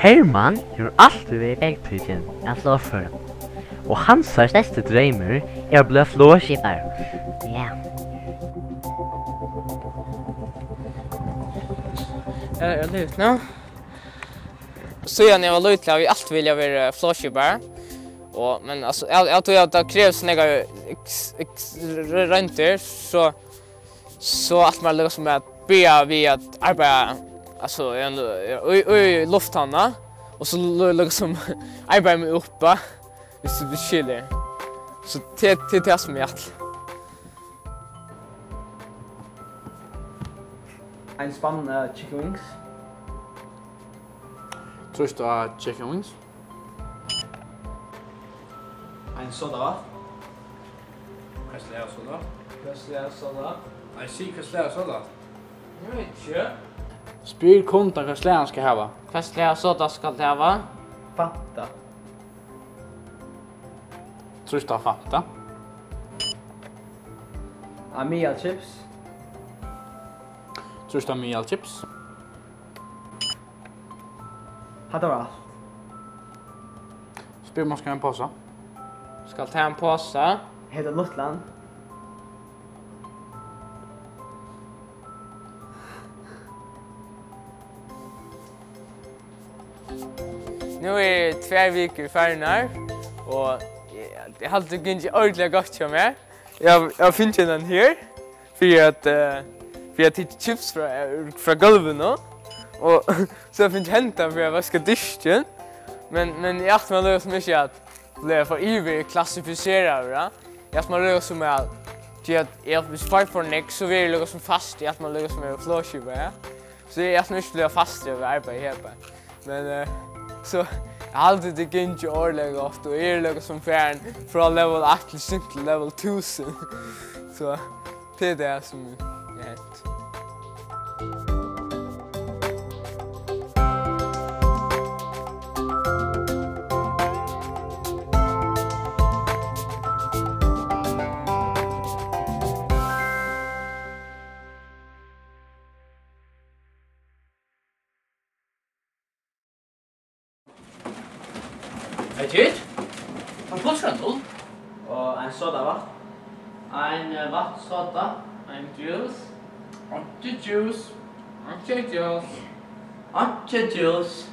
Herman hefur alltid verið bergpykin av flåføren. Og hans største drømmer er å bli flåskipper. Ja. Jeg er løyt nå. Siden jeg var løyt, har jeg alltid vilja være flåskipar. Og, men altså, jeg, jeg tror at det kreves nega røynter, så, så alt man lukkar som at byrja vi at arbeida alltså en oj oj lufthanna och så liksom arbetar med uppe hvis du skiljer. Så till till det som jag. Ein spann uh, chicken wings. Trust av chicken wings. Ein soda. Kastlea soda. Kastlea soda. En sikastlea soda. Jag vet inte. Spyr kundan hva slag han skal hava. Hva slag soda skal det hava? Fanta. Tror du Fanta? Amial chips. Tror du Amial chips? Hatta var allt. Spyr man skal ha en påsa. Skal ta en påsa. Heter Lutland. Nu er tvær vikur færnar, og jeg har alltid gynnsi ordelig godt hjá meg. Jeg har finnet den her, fyrir at vi har titt chips fra, fra gulvet nå, og så har finnet hentan fyrir at vaska disken, men, men jeg hatt meg løy som ikke at ble for ivrig klassifisera av det. Jeg hatt meg løy som at jeg hatt hvis far for nek, så vil jeg løy som fast, i att man løy som er flåskipa, ja. Så jag har inte blivit fast i arbeidet här bare. Men så alltid det gick ju årliga ofta och är lugg som färn från level 8 till level 1000. Så det är det som är hänt. Vet du ikke? Han koster en null. Og en soda vatt. En vatt soda. En juice. Anti juice. Anti juice. Anti juice.